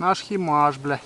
Наш химаш, бля.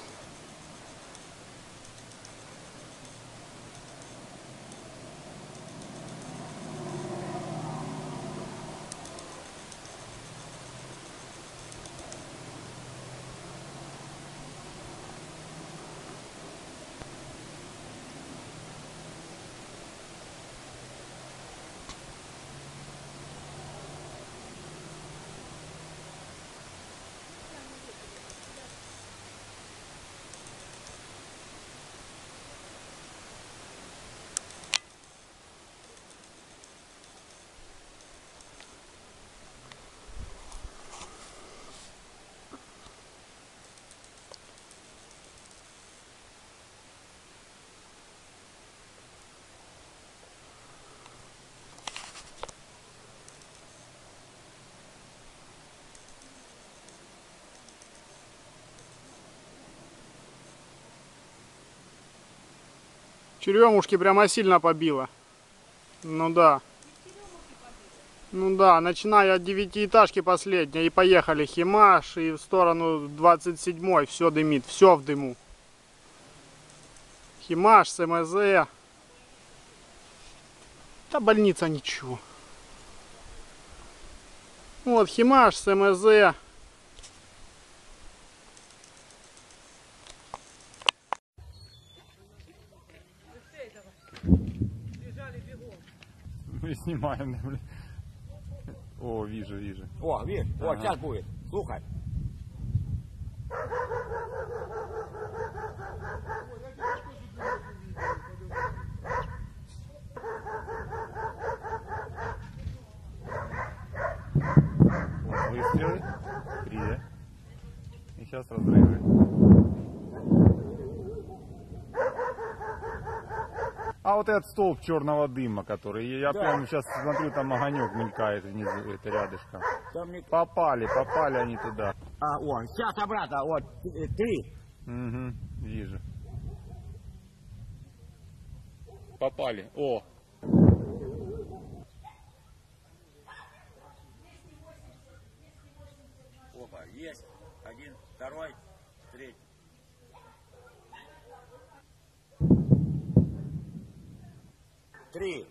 Черемушки прямо сильно побило. Ну да. Ну да, начиная от девятиэтажки последней и поехали Химаш и в сторону 27 все дымит, все в дыму. Химаш, СМЗ. Да больница ничего. Вот Химаш, СМЗ. Мы снимаем, да, блин. О, вижу, вижу. О, видишь, Ага. сейчас будет. Слухай. Вот выстрелы. Три? И сейчас разрывы. А вот этот столб черного дыма, который, я Да. прямо сейчас смотрю, там огонек мелькает внизу, это рядышком. Там не- Попали, попали они туда. А, вон, сейчас обратно, вот, э, три. Угу, вижу. Попали. О, Опа, есть. Один, второй, третий. Три.